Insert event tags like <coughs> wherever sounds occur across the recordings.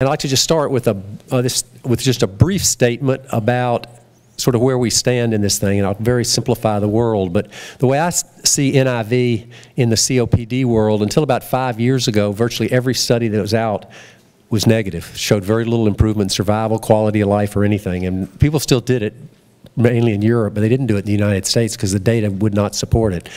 I'd like to just start with a uh, this with just a brief statement about sort of where we stand in this thing, and I'll very simplify the world. But the way I see NIV in the COPD world, until about five years ago, virtually every study that was out was negative, showed very little improvement in survival, quality of life, or anything. And people still did it mainly in Europe, but they didn't do it in the United States because the data would not support it.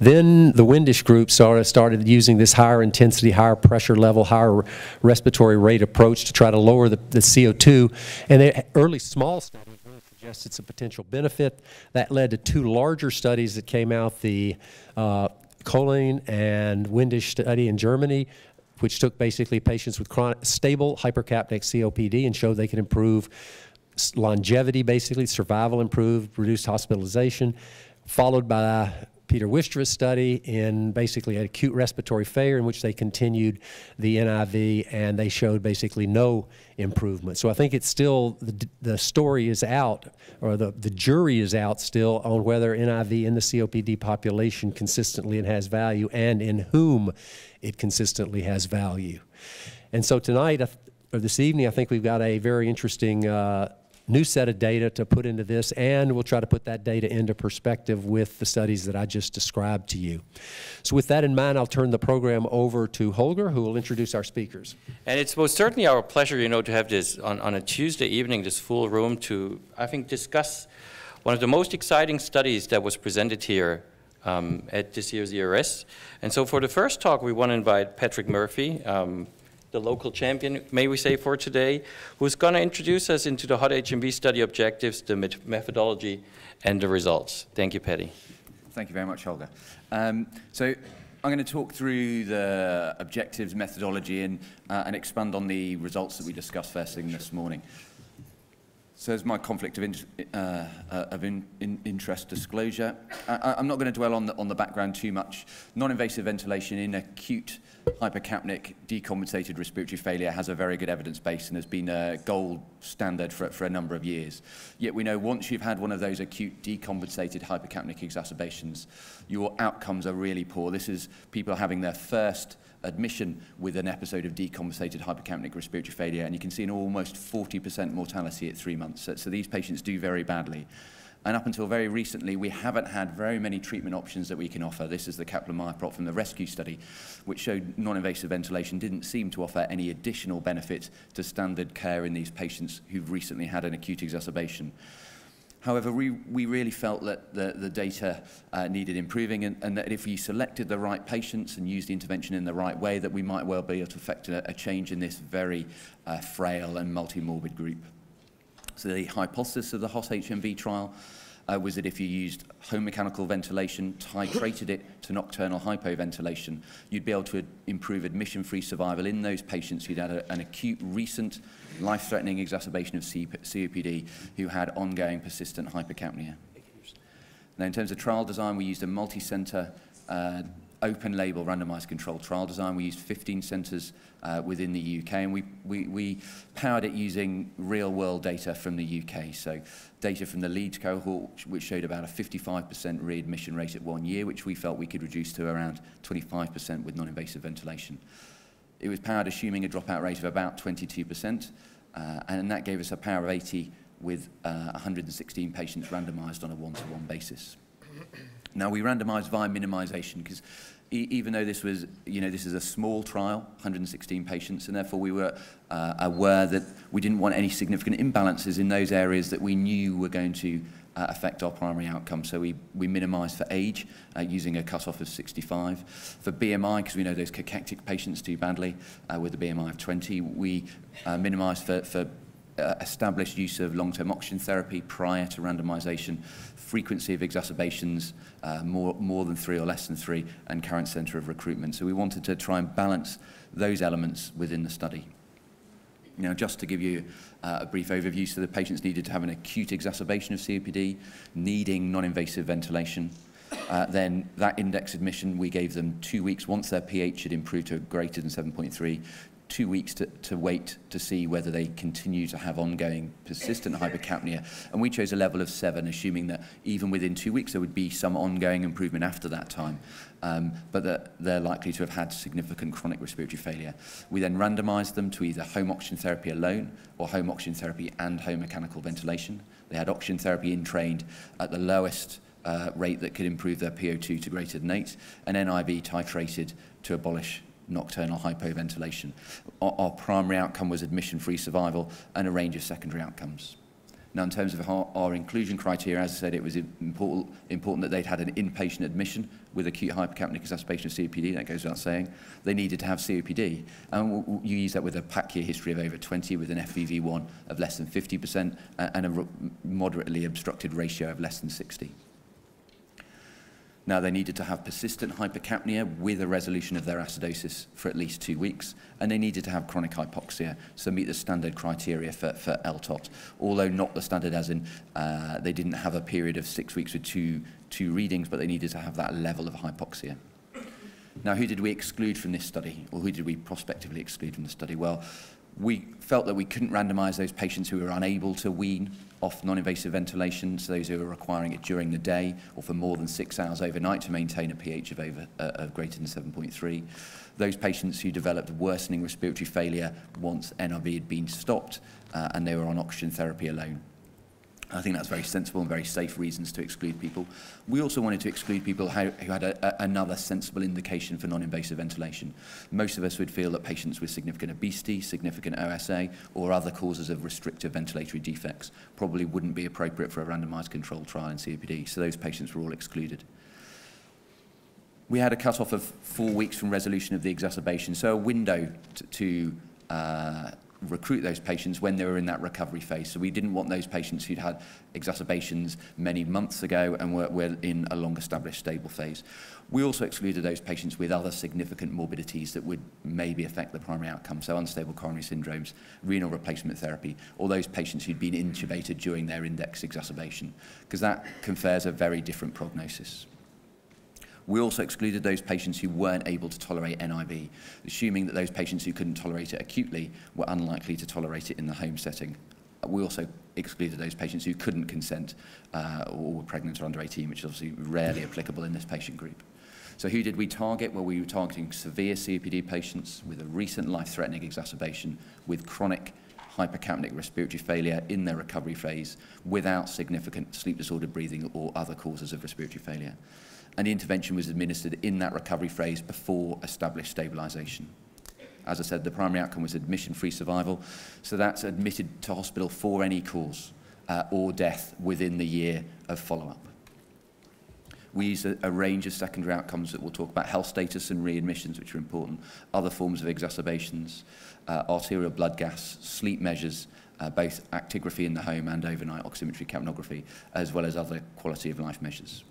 Then the Windisch group started, started using this higher intensity, higher pressure level, higher respiratory rate approach to try to lower the, the CO2. And they, early small studies really suggested some potential benefit. That led to two larger studies that came out, the uh, Köhnlein and Windisch study in Germany, which took basically patients with chronic, stable hypercapnic COPD and showed they could improve longevity, basically, survival improved, reduced hospitalization, followed by Peter Wijkstra's study in basically an acute respiratory failure in which they continued the NIV and they showed basically no improvement. So I think it's still, the, the story is out, or the, the jury is out still on whether NIV in the COPD population consistently and has value and in whom it consistently has value. And so tonight, or this evening, I think we've got a very interesting uh, new set of data to put into this, and we'll try to put that data into perspective with the studies that I just described to you. So with that in mind, I'll turn the program over to Holger, who will introduce our speakers. And it's most certainly our pleasure, you know, to have this on, on a Tuesday evening, this full room to, I think, discuss one of the most exciting studies that was presented here um, at this year's ERS. And so for the first talk, we want to invite Patrick Murphy, um, the local champion, may we say, for today, who's going to introduce us into the HOT-HMV study objectives, the methodology, and the results. Thank you, Paddy. Thank you very much, Holger. Um, so I'm going to talk through the objectives, methodology, and, uh, and expand on the results that we discussed first thing this morning. So my conflict of, in, uh, uh, of in, in interest disclosure. I, I'm not going to dwell on the, on the background too much. Non-invasive ventilation in acute hypercapnic decompensated respiratory failure has a very good evidence base and has been a gold standard for, for a number of years. Yet we know once you've had one of those acute decompensated hypercapnic exacerbations, your outcomes are really poor. This is people having their first admission with an episode of decompensated hypercapnic respiratory failure, and you can see an almost 40% mortality at three months. So, so these patients do very badly. And up until very recently, we haven't had very many treatment options that we can offer. This is the Kaplan-Meier plot from the rescue study, which showed non-invasive ventilation didn't seem to offer any additional benefit to standard care in these patients who've recently had an acute exacerbation. However, we, we really felt that the, the data uh, needed improving and, and that if we selected the right patients and used the intervention in the right way, that we might well be able to affect a, a change in this very uh, frail and multi-morbid group. So the hypothesis of the HOT-HMV trial uh, was that if you used home mechanical ventilation, titrated <coughs> it to nocturnal hypoventilation, you'd be able to improve admission-free survival in those patients who'd had a, an acute recent life-threatening exacerbation of COPD who had ongoing persistent hypercapnia. Now, in terms of trial design, we used a multi-center uh, open label randomized controlled trial design. We used 15 centers uh, within the UK and we, we, we powered it using real world data from the UK. So data from the Leeds cohort, which showed about a 55% readmission rate at one year, which we felt we could reduce to around 25% with non-invasive ventilation. It was powered assuming a dropout rate of about 22%, uh, and that gave us a power of 80 with uh, 116 patients randomized on a one-to-one -one basis. Now, we randomized via minimization because e even though this was, you know, this is a small trial, 116 patients, and therefore we were uh, aware that we didn't want any significant imbalances in those areas that we knew were going to uh, affect our primary outcome. So we, we minimized for age uh, using a cutoff of 65. For BMI, because we know those cachectic patients do badly uh, with a BMI of 20, we uh, minimized for, for uh, established use of long-term oxygen therapy prior to randomization, frequency of exacerbations, uh, more, more than three or less than three, and current center of recruitment. So we wanted to try and balance those elements within the study. Now, just to give you uh, a brief overview, so the patients needed to have an acute exacerbation of COPD, needing non-invasive ventilation. Uh, then that index admission, we gave them two weeks once their pH had improved to greater than 7.3 two weeks to, to wait to see whether they continue to have ongoing persistent hypercapnia. And we chose a level of seven, assuming that even within two weeks there would be some ongoing improvement after that time, um, but that they're likely to have had significant chronic respiratory failure. We then randomized them to either home oxygen therapy alone or home oxygen therapy and home mechanical ventilation. They had oxygen therapy in trained at the lowest uh, rate that could improve their PO2 to greater than 8, and NIV titrated to abolish nocturnal hypoventilation. Our, our primary outcome was admission-free survival and a range of secondary outcomes. Now, in terms of our, our inclusion criteria, as I said, it was important, important that they'd had an inpatient admission with acute hypercapnic exacerbation of COPD, that goes without saying. They needed to have COPD. And you use that with a pack year history of over 20, with an FEV1 of less than 50%, and a moderately obstructed ratio of less than 60. Now, they needed to have persistent hypercapnia with a resolution of their acidosis for at least two weeks, and they needed to have chronic hypoxia, so meet the standard criteria for, for LTOT, although not the standard as in uh, they didn't have a period of six weeks with two, two readings, but they needed to have that level of hypoxia. Now, who did we exclude from this study, or who did we prospectively exclude from the study? Well, we felt that we couldn't randomize those patients who were unable to wean off non-invasive ventilation, so those who are requiring it during the day or for more than six hours overnight to maintain a pH of, over, uh, of greater than 7.3. Those patients who developed worsening respiratory failure once NRV had been stopped uh, and they were on oxygen therapy alone. I think that's very sensible and very safe reasons to exclude people. We also wanted to exclude people who, had a, a, another sensible indication for non-invasive ventilation. Most of us would feel that patients with significant obesity, significant OSA, or other causes of restrictive ventilatory defects probably wouldn't be appropriate for a randomized controlled trial in COPD, so those patients were all excluded. We had a cut-off of four weeks from resolution of the exacerbation, so a window to, to uh, recruit those patients when they were in that recovery phase. So we didn't want those patients who'd had exacerbations many months ago and were, were in a long-established stable phase. We also excluded those patients with other significant morbidities that would maybe affect the primary outcome, so unstable coronary syndromes, renal replacement therapy, or those patients who'd been intubated during their index exacerbation, because that confers a very different prognosis. We also excluded those patients who weren't able to tolerate NIV, assuming that those patients who couldn't tolerate it acutely were unlikely to tolerate it in the home setting. We also excluded those patients who couldn't consent uh, or were pregnant or under 18, which is obviously rarely applicable in this patient group. So who did we target? Well, we were targeting severe COPD patients with a recent life-threatening exacerbation with chronic hypercapnic respiratory failure in their recovery phase without significant sleep disordered breathing or other causes of respiratory failure and the intervention was administered in that recovery phase before established stabilisation. As I said, the primary outcome was admission-free survival, so that's admitted to hospital for any cause uh, or death within the year of follow-up. We use a, a range of secondary outcomes that we'll talk about, health status and readmissions, which are important, other forms of exacerbations, uh, arterial blood gas, sleep measures, uh, both actigraphy in the home and overnight oximetry capnography, as well as other quality of life measures.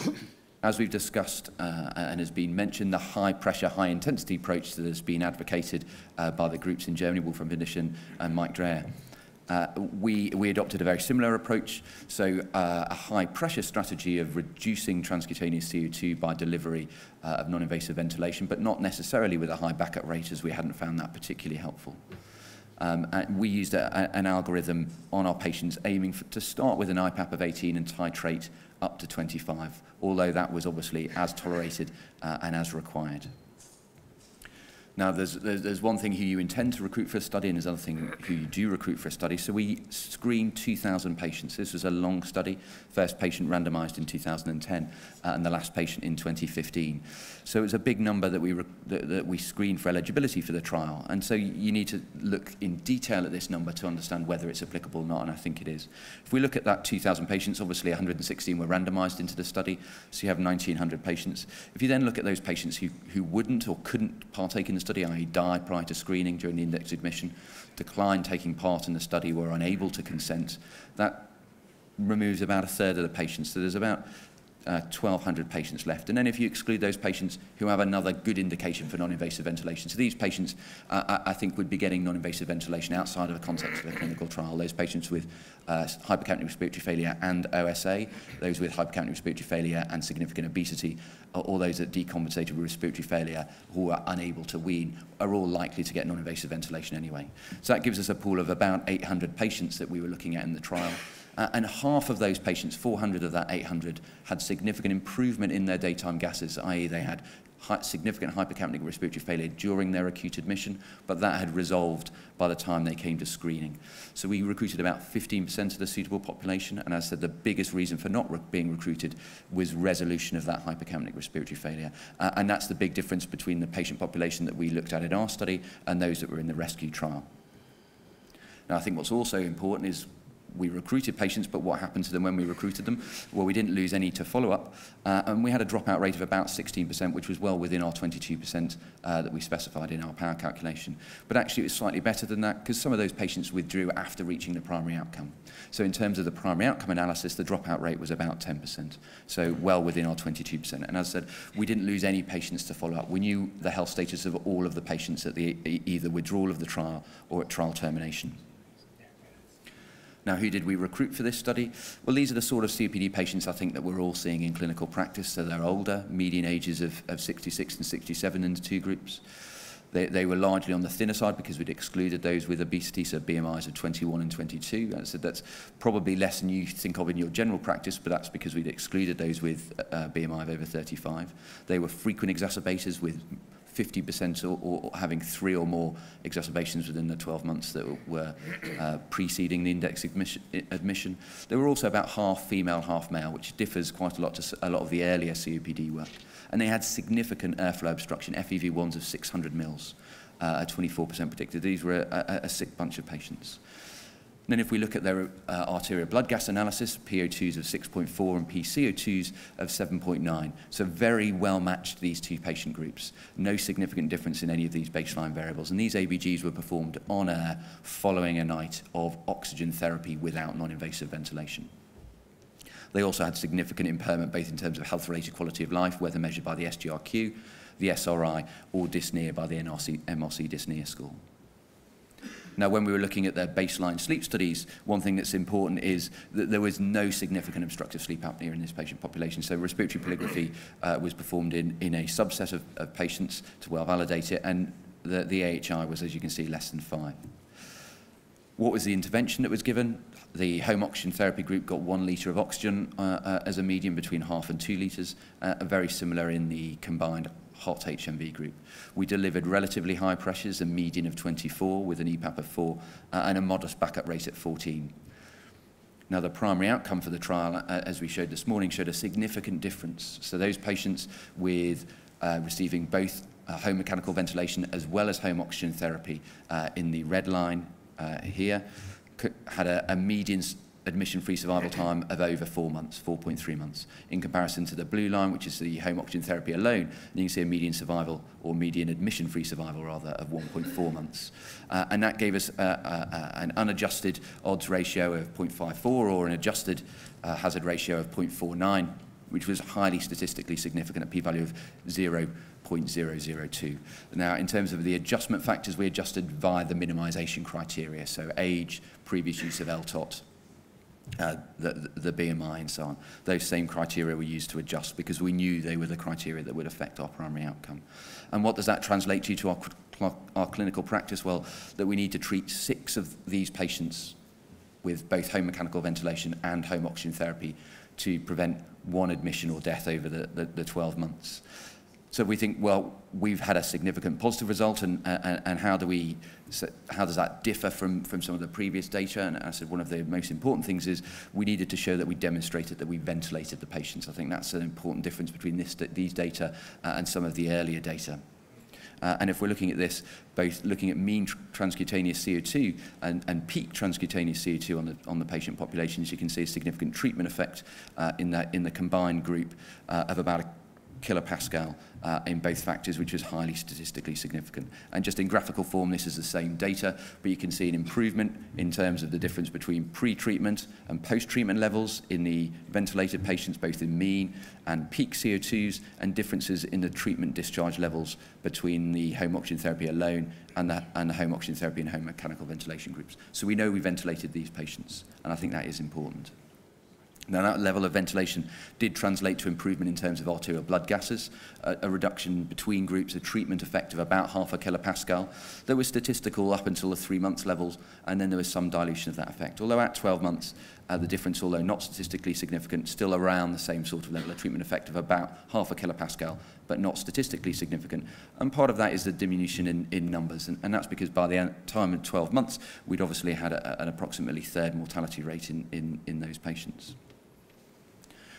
<coughs> As we've discussed uh, and has been mentioned, the high pressure, high intensity approach that has been advocated uh, by the groups in Germany, Wolfram Windisch and Mike Dreher. Uh, we, we adopted a very similar approach, so uh, a high pressure strategy of reducing transcutaneous CO2 by delivery uh, of non-invasive ventilation, but not necessarily with a high backup rate as we hadn't found that particularly helpful. Um, and we used a, a, an algorithm on our patients aiming for, to start with an IPAP of 18 and titrate up to 25, although that was obviously as tolerated uh, and as required. Now, there's, there's one thing who you intend to recruit for a study and there's another thing who you do recruit for a study. So we screened 2,000 patients. This was a long study. First patient randomized in 2010 uh, and the last patient in 2015. So it's a big number that we, that, that we screened for eligibility for the trial. And so you need to look in detail at this number to understand whether it's applicable or not, and I think it is. If we look at that 2,000 patients, obviously 116 were randomized into the study, so you have 1,900 patients. If you then look at those patients who, who wouldn't or couldn't partake in the study, i.e. died prior to screening during the index admission, declined taking part in the study, were unable to consent, that removes about a third of the patients. So there's about uh, 1,200 patients left. And then if you exclude those patients who have another good indication for non-invasive ventilation, so these patients, uh, I, I think, would be getting non-invasive ventilation outside of the context of a clinical trial. Those patients with uh, hypercapnic respiratory failure and OSA, those with hypercapnic respiratory failure and significant obesity, or those that decompensated with respiratory failure who are unable to wean, are all likely to get non-invasive ventilation anyway. So that gives us a pool of about 800 patients that we were looking at in the trial. Uh, and half of those patients, 400 of that 800, had significant improvement in their daytime gases, i.e. they had significant hypercapnic respiratory failure during their acute admission, but that had resolved by the time they came to screening. So we recruited about 15% of the suitable population, and as I said, the biggest reason for not re being recruited was resolution of that hypercapnic respiratory failure. Uh, and that's the big difference between the patient population that we looked at in our study and those that were in the rescue trial. Now, I think what's also important is we recruited patients, but what happened to them when we recruited them? Well, we didn't lose any to follow-up, uh, and we had a dropout rate of about 16%, which was well within our 22% uh, that we specified in our power calculation. But actually, it was slightly better than that because some of those patients withdrew after reaching the primary outcome. So in terms of the primary outcome analysis, the dropout rate was about 10%, so well within our 22%. And as I said, we didn't lose any patients to follow-up. We knew the health status of all of the patients at the either withdrawal of the trial or at trial termination. Now, who did we recruit for this study? Well, these are the sort of COPD patients I think that we're all seeing in clinical practice. So they're older, median ages of, of 66 and 67 in the two groups. They, they were largely on the thinner side because we'd excluded those with obesity, so BMIs of 21 and 22. So that's probably less than you think of in your general practice, but that's because we'd excluded those with uh, BMI of over 35. They were frequent exacerbators with 50% or, or, having three or more exacerbations within the 12 months that were uh, preceding the index admission, admission. There were also about half female, half male, which differs quite a lot to a lot of the earlier COPD work. And they had significant airflow obstruction, FEV1s of 600 mils, uh, 24% predicted. These were a, a, a sick bunch of patients. Then if we look at their uh, arterial blood gas analysis, PO2s of 6.4 and PCO2s of 7.9. So very well matched these two patient groups. No significant difference in any of these baseline variables. And these ABGs were performed on air following a night of oxygen therapy without non-invasive ventilation. They also had significant impairment both in terms of health-related quality of life, whether measured by the SGRQ, the SRI, or dyspnea by the NRC, MRC dyspnea score. Now, when we were looking at their baseline sleep studies, one thing that's important is that there was no significant obstructive sleep apnea in this patient population. So respiratory polygraphy uh, was performed in, in a subset of, of patients to well validate it, and the, the AHI was, as you can see, less than five. What was the intervention that was given? The home oxygen therapy group got one litre of oxygen uh, uh, as a medium between half and two litres, uh, very similar in the combined HOT-HMV group. We delivered relatively high pressures, a median of 24 with an EPAP of 4 uh, and a modest backup rate at 14. Now, the primary outcome for the trial, uh, as we showed this morning, showed a significant difference. So those patients with uh, receiving both uh, home mechanical ventilation as well as home oxygen therapy uh, in the red line uh, here had a, a median admission-free survival time of over four months, 4.3 months, in comparison to the blue line, which is the home oxygen therapy alone. And you can see a median survival, or median admission-free survival, rather, of 1.4 months. Uh, and that gave us uh, uh, an unadjusted odds ratio of 0.54 or an adjusted uh, hazard ratio of 0.49, which was highly statistically significant, a p-value of 0.002. Now, in terms of the adjustment factors, we adjusted via the minimization criteria, so age, previous use of LTOT, uh, the, the BMI and so on. Those same criteria were used to adjust because we knew they were the criteria that would affect our primary outcome. And what does that translate to to our, our clinical practice? Well, that we need to treat six of these patients with both home mechanical ventilation and home oxygen therapy to prevent one admission or death over the, the, the 12 months. So we think, well, we've had a significant positive result, and, and, and how do we, how does that differ from, from some of the previous data? And I said one of the most important things is we needed to show that we demonstrated that we ventilated the patients. I think that's an important difference between this, these data uh, and some of the earlier data. Uh, and if we're looking at this, both looking at mean tr transcutaneous CO2 and, and peak transcutaneous CO2 on the, on the patient populations, you can see a significant treatment effect uh, in, that, in the combined group uh, of about a kilopascal uh, in both factors, which is highly statistically significant. And just in graphical form, this is the same data, but you can see an improvement in terms of the difference between pre-treatment and post-treatment levels in the ventilated patients, both in mean and peak CO2s, and differences in the treatment discharge levels between the home oxygen therapy alone and the, and the home oxygen therapy and home mechanical ventilation groups. So we know we ventilated these patients, and I think that is important. Now, that level of ventilation did translate to improvement in terms of arterial blood gases, a, a reduction between groups, a treatment effect of about half a kilopascal. There was statistical up until the three months levels, and then there was some dilution of that effect. Although at 12 months, uh, the difference, although not statistically significant, still around the same sort of level of treatment effect of about half a kilopascal, but not statistically significant. And part of that is the diminution in, in numbers, and, and that's because by the time of 12 months, we'd obviously had a, an approximately third mortality rate in, in, in those patients.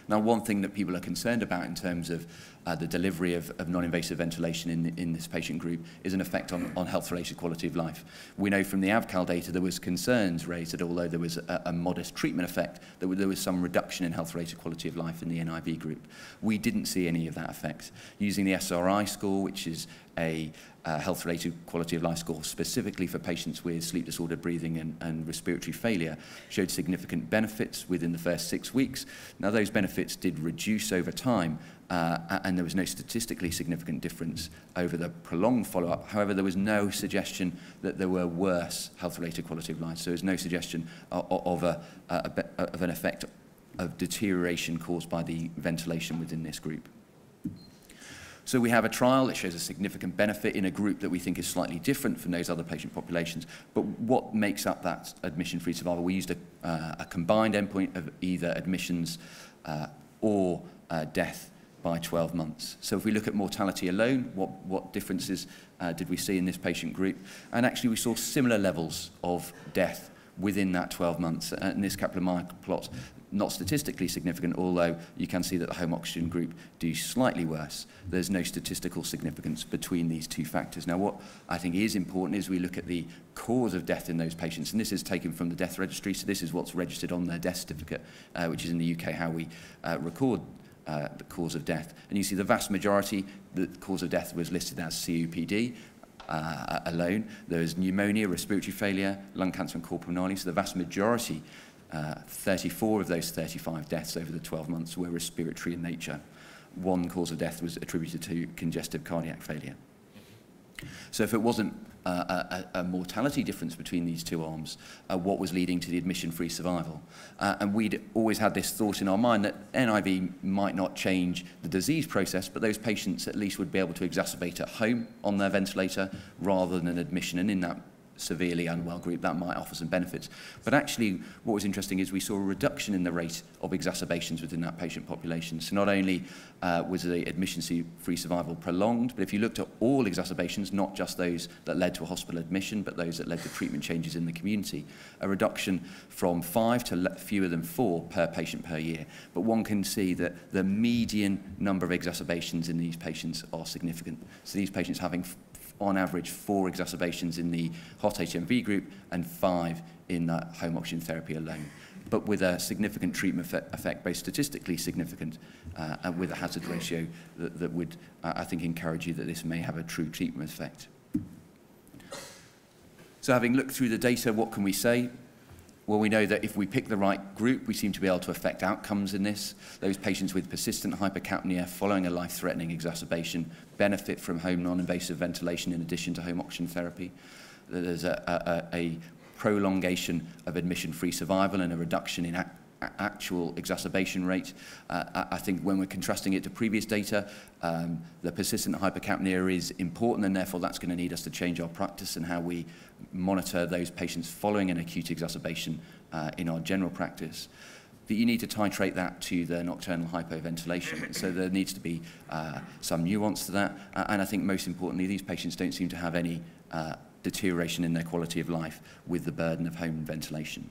Now, one thing that people are concerned about in terms of uh, the delivery of, of non-invasive ventilation in, in this patient group is an effect on, on health-related quality of life. We know from the AVCAL data there was concerns raised that although there was a, a modest treatment effect, there, there was some reduction in health-related quality of life in the NIV group. We didn't see any of that effect. Using the SRI score, which is a uh, health-related quality of life score specifically for patients with sleep disorder, breathing and, and respiratory failure showed significant benefits within the first six weeks. Now, those benefits did reduce over time, uh, and there was no statistically significant difference over the prolonged follow-up. However, there was no suggestion that there were worse health-related quality of life, so there was no suggestion uh, of, of, a, a, of an effect of deterioration caused by the ventilation within this group. So we have a trial that shows a significant benefit in a group that we think is slightly different from those other patient populations. But what makes up that admission-free survival? We used a, uh, a combined endpoint of either admissions uh, or uh, death by 12 months. So if we look at mortality alone, what, what differences uh, did we see in this patient group? And actually we saw similar levels of death within that 12 months. Uh, in this Kaplan-Meier plot, not statistically significant, although you can see that the home oxygen group do slightly worse. There's no statistical significance between these two factors. Now, what I think is important is we look at the cause of death in those patients, and this is taken from the death registry, so this is what's registered on their death certificate, uh, which is in the UK how we uh, record uh, the cause of death. And you see the vast majority, the cause of death was listed as COPD uh, alone. There was pneumonia, respiratory failure, lung cancer and pulmonary. So the vast majority, uh, 34 of those 35 deaths over the 12 months were respiratory in nature. One cause of death was attributed to congestive cardiac failure. So if it wasn't uh, a, a mortality difference between these two arms, uh, what was leading to the admission-free survival. Uh, and we'd always had this thought in our mind that NIV might not change the disease process, but those patients at least would be able to exacerbate at home on their ventilator rather than an admission. And in that severely unwell group, that might offer some benefits. But actually, what was interesting is we saw a reduction in the rate of exacerbations within that patient population. So not only uh, was the admission-free survival prolonged, but if you looked at all exacerbations, not just those that led to a hospital admission, but those that led to treatment changes in the community, a reduction from five to fewer than four per patient per year. But one can see that the median number of exacerbations in these patients are significant. So these patients having on average four exacerbations in the hot HMV group and five in that home oxygen therapy alone, but with a significant treatment effect, both statistically significant uh, and with a hazard ratio that, that would, uh, I think, encourage you that this may have a true treatment effect. So having looked through the data, what can we say? Well, we know that if we pick the right group, we seem to be able to affect outcomes in this. Those patients with persistent hypercapnia following a life-threatening exacerbation benefit from home non-invasive ventilation in addition to home oxygen therapy. There's a, a, a prolongation of admission-free survival and a reduction in actual exacerbation rate. Uh, I think when we're contrasting it to previous data, um, the persistent hypercapnia is important and therefore that's going to need us to change our practice and how we monitor those patients following an acute exacerbation uh, in our general practice. But you need to titrate that to the nocturnal hypoventilation. <coughs> So there needs to be uh, some nuance to that. And I think most importantly, these patients don't seem to have any uh, deterioration in their quality of life with the burden of home ventilation.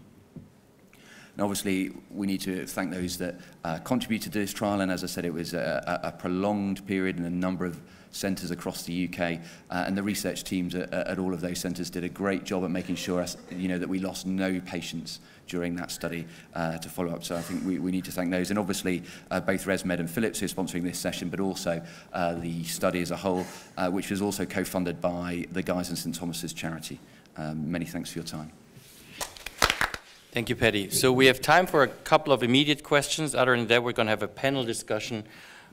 And obviously, we need to thank those that uh, contributed to this trial. And as I said, it was a, a, a prolonged period and a number of centres across the UK uh, and the research teams at, at all of those centres did a great job at making sure us, you know that we lost no patients during that study uh, to follow up. So I think we, we need to thank those. And obviously uh, both ResMed and Philips who are sponsoring this session but also uh, the study as a whole uh, which was also co-funded by the guys and St Thomas's charity. Um, many thanks for your time. Thank you, Paddy. So we have time for a couple of immediate questions. Other than that, we're going to have a panel discussion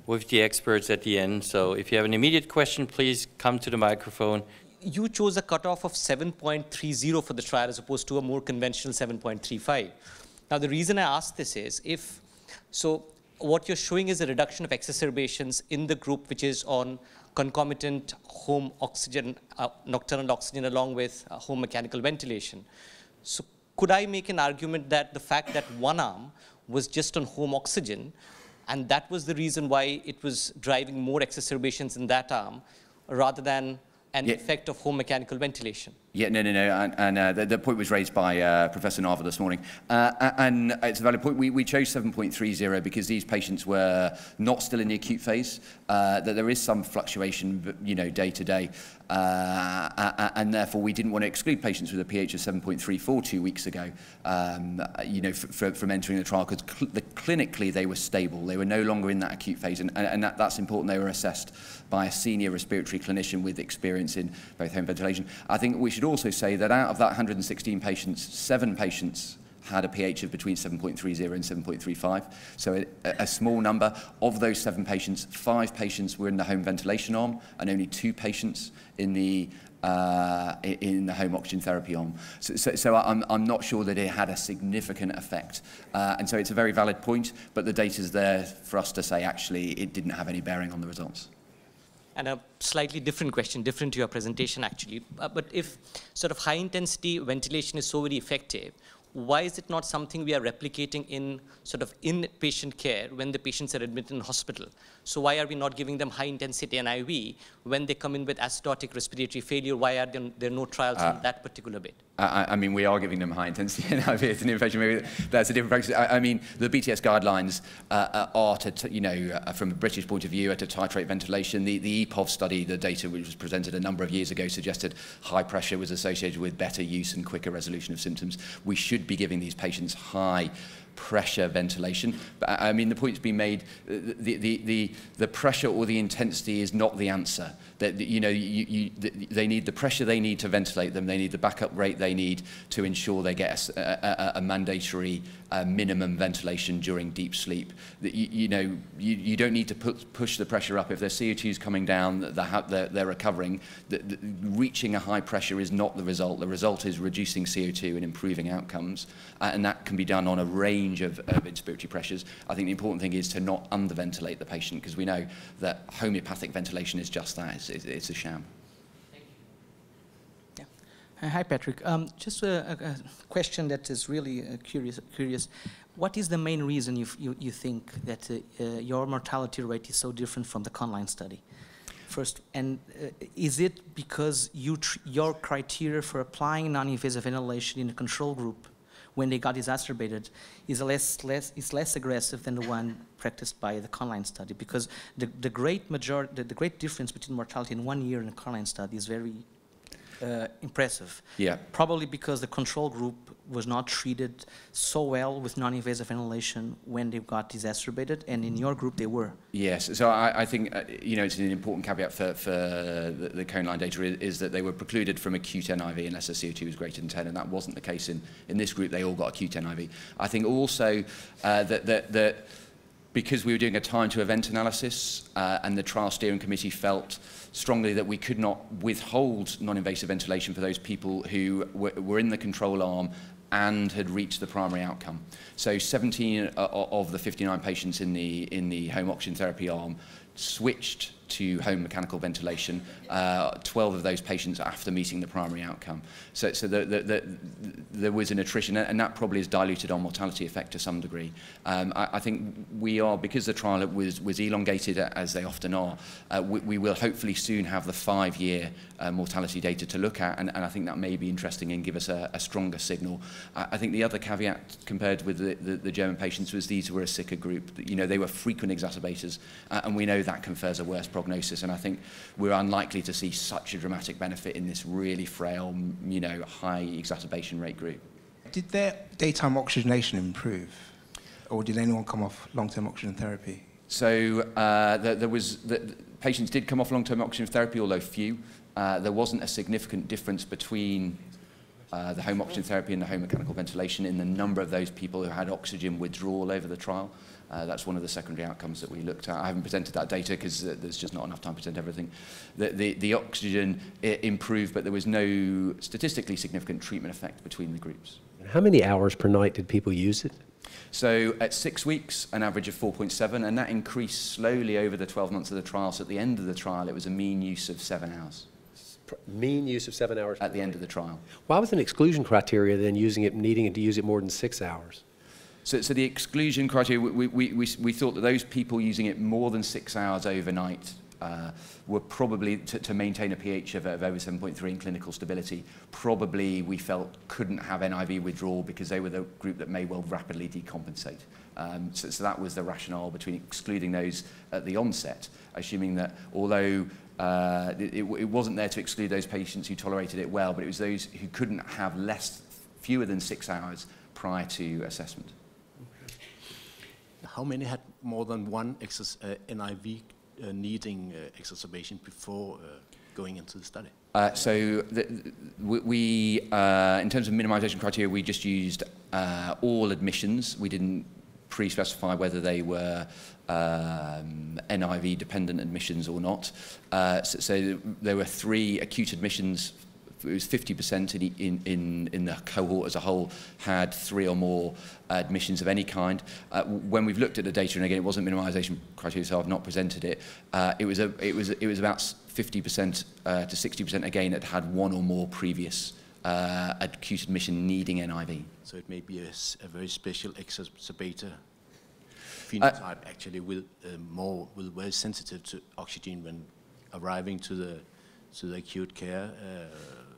with the experts at the end. So if you have an immediate question, please come to the microphone. You chose a cutoff of 7.30 for the trial as opposed to a more conventional 7.35. Now, the reason I ask this is if, so what you're showing is a reduction of exacerbations in the group which is on concomitant home oxygen, uh, nocturnal oxygen along with uh, home mechanical ventilation. So could I make an argument that the fact that one arm was just on home oxygen and that was the reason why it was driving more exacerbations in that arm rather than an Yeah. effect of home mechanical ventilation. Yeah, no, no, no. And, and uh, the, the point was raised by uh, Professor Nava this morning. Uh, and it's a valid point. We, we chose 7.30 because these patients were not still in the acute phase, uh, that there is some fluctuation, you know, day to day. Uh, and therefore, we didn't want to exclude patients with a pH of 7.34 two weeks ago, um, you know, from entering the trial because cl- the, clinically they were stable. They were no longer in that acute phase. And, and, and that, that's important. They were assessed by a senior respiratory clinician with experience in both home ventilation. I think we should also say that out of that 116 patients, seven patients had a pH of between 7.30 and 7.35. So a, a small number. Of those seven patients, five patients were in the home ventilation arm and only two patients in the uh, in the home oxygen therapy arm. So, so, so I'm, I'm not sure that it had a significant effect. Uh, and so it's a very valid point, but the data's there for us to say actually it didn't have any bearing on the results. And a slightly different question, different to your presentation actually. Uh, but if sort of high intensity ventilation is so very effective, why is it not something we are replicating in sort of inpatient care when the patients are admitted in hospital? So why are we not giving them high intensity NIV when they come in with acidotic respiratory failure? Why are there, there no trials on that particular bit? I, I- mean, we are giving them high intensity <laughs> NIV It's an infection. Maybe that's a different practice. I, I mean, the BTS guidelines uh, uh, are to, you know, uh, from a British point of view, are to titrate ventilation. The, the EPOV study, the data which was presented a number of years ago, suggested high pressure was associated with better use and quicker resolution of symptoms. We should be giving these patients high pressure ventilation. But I I mean, the point's been made, uh, the, the, the, the pressure or the intensity is not the answer. That, you know, you, you, they need the pressure they need to ventilate them, they need the backup rate they need to ensure they get a mandatory uh, minimum ventilation during deep sleep. That you, you know, you, you don't need to put, push the pressure up. If their CO2 is coming down, they're, they're, they're recovering, that, that reaching a high pressure is not the result. The result is reducing CO2 and improving outcomes, uh, and that can be done on a range of, of inspiratory pressures. I think the important thing is to not underventilate the patient because we know that homeopathic ventilation is just that, it's, it's, a sham. Uh, Hi, Patrick. Um, just a, a, question that is really uh, curious. Curious. What is the main reason you, you, you think that uh, uh, your mortality rate is so different from the Köhnlein study? First, and uh, is it because you your criteria for applying non-invasive ventilation in a control group when they got exacerbated is less, less, is less aggressive than the one practiced by the Köhnlein study? Because the, the great majority, the, the great difference between mortality in one year in the Köhnlein study is very uh, impressive. Yeah. Probably because the control group was not treated so well with non-invasive ventilation when they got exacerbated, and in your group they were. Yes, so I, I think uh, you know it's an important caveat for, for the, the Köhnlein data is, is that they were precluded from acute NIV unless the CO2 was greater than 10, and that wasn't the case in, in this group. They all got acute NIV. I think also uh, that, that, that because we were doing a time to event analysis uh, and the trial steering committee felt strongly that we could not withhold non-invasive ventilation for those people who were, were in the control arm and had reached the primary outcome. So 17 o- o- of the 59 patients in the, in the home oxygen therapy arm switched to home mechanical ventilation, uh, 12 of those patients after meeting the primary outcome. So, so the, the, the, there was an attrition, and that probably has diluted our mortality effect to some degree. Um, I, I think we are, because the trial was, was elongated, as they often are, uh, we, we will hopefully soon have the five-year uh, mortality data to look at, and, and I think that may be interesting and give us a, a stronger signal. I, I think the other caveat compared with the, German patients was these were a sicker group. You know, they were frequent exacerbators, uh, and we know that confers a worse prognosis, and I think we're unlikely to see such a dramatic benefit in this really frail, you know, high exacerbation rate group. Did their daytime oxygenation improve? Or did anyone come off long-term oxygen therapy? So uh, there, there was, the, the patients did come off long-term oxygen therapy, although few. Uh, there wasn't a significant difference between uh, the home oxygen therapy and the home mechanical ventilation in the number of those people who had oxygen withdrawal over the trial. Uh, that's one of the secondary outcomes that we looked at. I haven't presented that data because uh, there's just not enough time to present everything. The, the, the oxygen improved, but there was no statistically significant treatment effect between the groups. How many hours per night did people use it? So at six weeks, an average of 4.7, and that increased slowly over the 12 months of the trial. So at the end of the trial, it was a mean use of seven hours. Mean use of seven hours at the end of the trial. Why was an exclusion criteria then using it, needing to use it more than six hours? So, so the exclusion criteria, we, we, we, we thought that those people using it more than six hours overnight uh, were probably, to, to maintain a pH of, of over 7.3 in clinical stability, probably we felt couldn't have NIV withdrawal because they were the group that may well rapidly decompensate. Um, so, so that was the rationale between excluding those at the onset, assuming that although uh, it, it wasn't there to exclude those patients who tolerated it well, but it was those who couldn't have less, fewer than six hours prior to assessment. How many had more than one uh, NIV uh, needing uh, exacerbation before uh, going into the study? Uh, so the, we, uh, in terms of minimization criteria, we just used all admissions. We didn't pre-specify whether they were um, NIV dependent admissions or not. Uh, so, so there were three acute admissions it was 50% in, in, in, in the cohort as a whole had three or more uh, admissions of any kind. Uh, when we've looked at the data, and again, it wasn't minimization criteria, so I've not presented it, uh, it, was a, it, was, it was about 50% uh, to 60% again that had one or more previous uh, acute admission needing NIV. So it may be a, a very special exacerbator phenotype uh, actually will uh, more will very sensitive to oxygen when arriving to the to the acute care uh,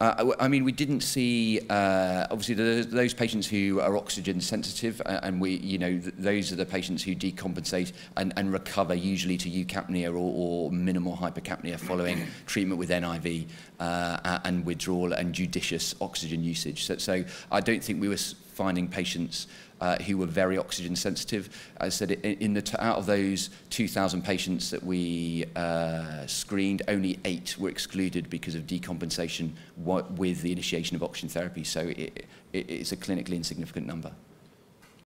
Uh, I mean, we didn't see, uh, obviously, the, those patients who are oxygen sensitive, uh, and we, you know, th those are the patients who decompensate and, and recover usually to eucapnia or, or minimal hypercapnia following <clears throat> treatment with NIV uh, and withdrawal and judicious oxygen usage. So, so I don't think we were finding patients uh, who were very oxygen sensitive. I said in the out of those 2,000 patients that we uh, screened, only eight were excluded because of decompensation with the initiation of oxygen therapy. So it, it, it's a clinically insignificant number.